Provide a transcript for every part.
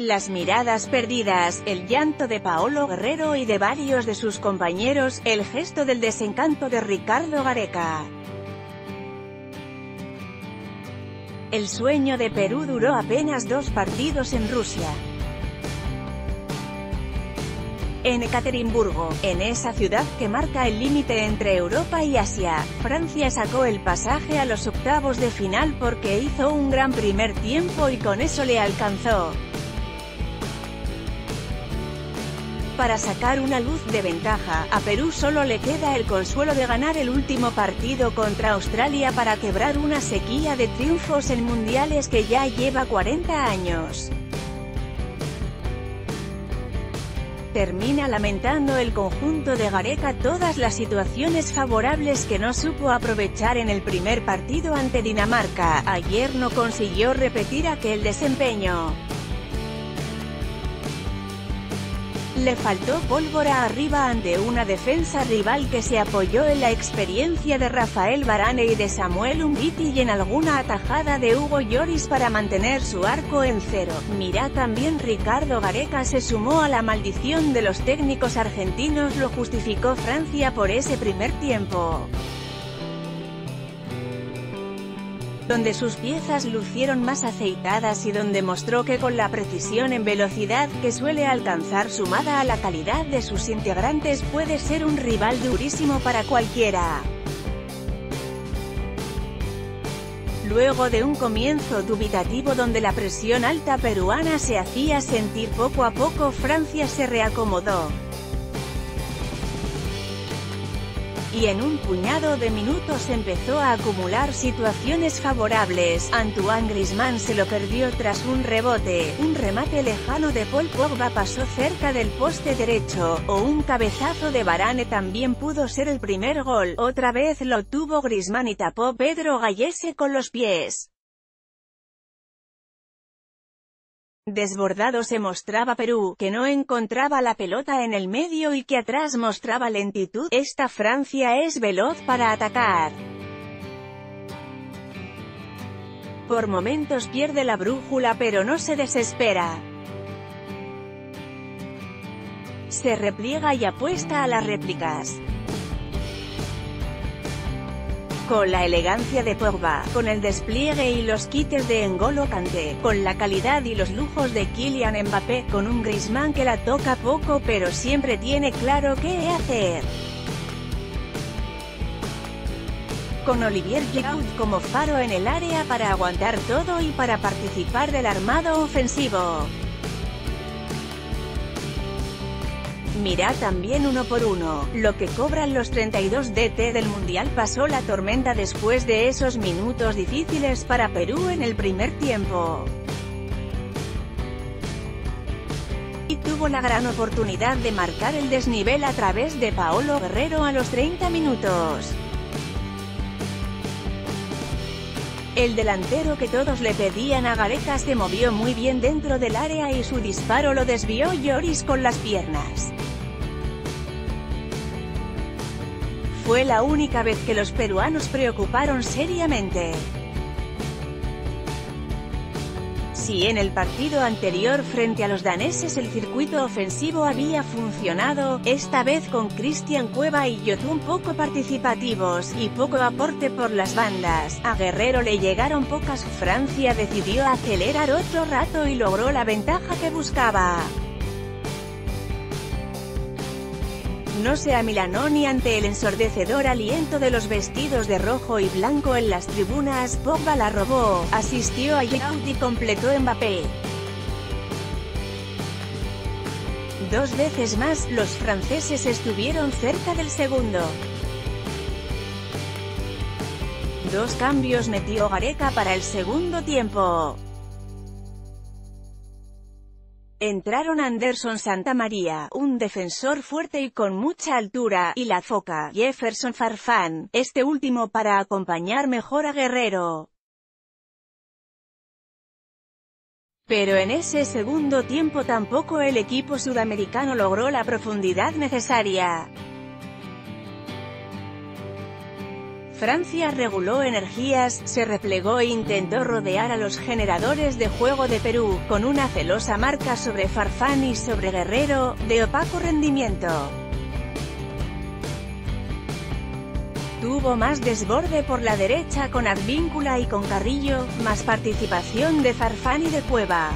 Las miradas perdidas, el llanto de Paolo Guerrero y de varios de sus compañeros, el gesto del desencanto de Ricardo Gareca. El sueño de Perú duró apenas dos partidos en Rusia. En Ekaterimburgo, en esa ciudad que marca el límite entre Europa y Asia, Francia sacó el pasaje a los octavos de final porque hizo un gran primer tiempo y con eso le alcanzó. Para sacar una luz de ventaja, a Perú solo le queda el consuelo de ganar el último partido contra Australia para quebrar una sequía de triunfos en mundiales que ya lleva 40 años. termina lamentando el conjunto de Gareca todas las situaciones favorables que no supo aprovechar en el primer partido ante Dinamarca, ayer no consiguió repetir aquel desempeño. Le faltó pólvora arriba ante una defensa rival que se apoyó en la experiencia de Rafael Varane y de Samuel Umtiti y en alguna atajada de Hugo Lloris para mantener su arco en cero. Mira también Ricardo Gareca se sumó a la maldición de los técnicos argentinos lo justificó Francia por ese primer tiempo. Donde sus piezas lucieron más aceitadas y donde mostró que con la precisión en velocidad que suele alcanzar sumada a la calidad de sus integrantes puede ser un rival durísimo para cualquiera. Luego de un comienzo dubitativo donde la presión alta peruana se hacía sentir poco a poco Francia se reacomodó. Y en un puñado de minutos empezó a acumular situaciones favorables. Antoine Griezmann se lo perdió tras un rebote, un remate lejano de Paul Pogba pasó cerca del poste derecho, o un cabezazo de Varane también pudo ser el primer gol. Otra vez lo tuvo Griezmann y tapó Pedro Gallese con los pies. Desbordado se mostraba Perú, que no encontraba la pelota en el medio y que atrás mostraba lentitud. Esta Francia es veloz para atacar. Por momentos pierde la brújula pero no se desespera. Se repliega y apuesta a las réplicas con la elegancia de Pogba, con el despliegue y los quites de N'Golo Kanté, con la calidad y los lujos de Kylian Mbappé, con un Griezmann que la toca poco pero siempre tiene claro qué hacer. Con Olivier Giroud como faro en el área para aguantar todo y para participar del armado ofensivo. Mira también uno por uno, lo que cobran los 32 DT del Mundial pasó la tormenta después de esos minutos difíciles para Perú en el primer tiempo. Y tuvo la gran oportunidad de marcar el desnivel a través de Paolo Guerrero a los 30 minutos. El delantero que todos le pedían a Gareca se movió muy bien dentro del área y su disparo lo desvió Lloris con las piernas. Fue la única vez que los peruanos preocuparon seriamente. Si en el partido anterior frente a los daneses el circuito ofensivo había funcionado, esta vez con Cristian Cueva y Yotun poco participativos, y poco aporte por las bandas, a Guerrero le llegaron pocas, Francia decidió acelerar otro rato y logró la ventaja que buscaba. No se amilanó ni ante el ensordecedor aliento de los vestidos de rojo y blanco en las tribunas, Pogba la robó, asistió a Giroud y completó Mbappé. Dos veces más, los franceses estuvieron cerca del segundo. Dos cambios metió Gareca para el segundo tiempo. Entraron Anderson Santamaría, un defensor fuerte y con mucha altura, y la foca, Jefferson Farfán, este último para acompañar mejor a Guerrero. Pero en ese segundo tiempo tampoco el equipo sudamericano logró la profundidad necesaria. Francia reguló energías, se replegó e intentó rodear a los generadores de juego de Perú, con una celosa marca sobre Farfán y sobre Guerrero, de opaco rendimiento. Tuvo más desborde por la derecha con Advíncula y con Carrillo, más participación de Farfán y de Cueva.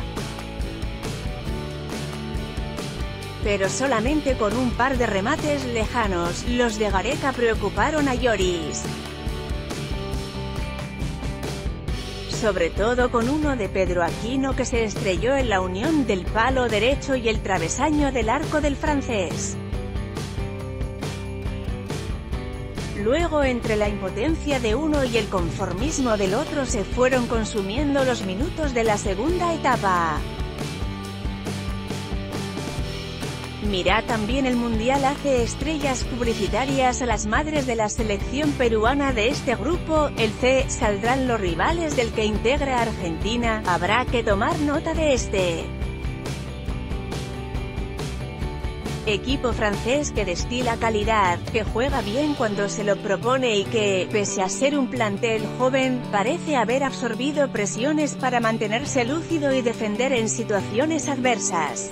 pero solamente con un par de remates lejanos, los de Gareca preocuparon a Lloris. Sobre todo con uno de Pedro Aquino que se estrelló en la unión del palo derecho y el travesaño del arco del francés. Luego entre la impotencia de uno y el conformismo del otro se fueron consumiendo los minutos de la segunda etapa. Mira también el Mundial hace estrellas publicitarias a las madres de la selección peruana de este grupo, el C, saldrán los rivales del que integra Argentina, habrá que tomar nota de este. Equipo francés que destila calidad, que juega bien cuando se lo propone y que, pese a ser un plantel joven, parece haber absorbido presiones para mantenerse lúcido y defender en situaciones adversas.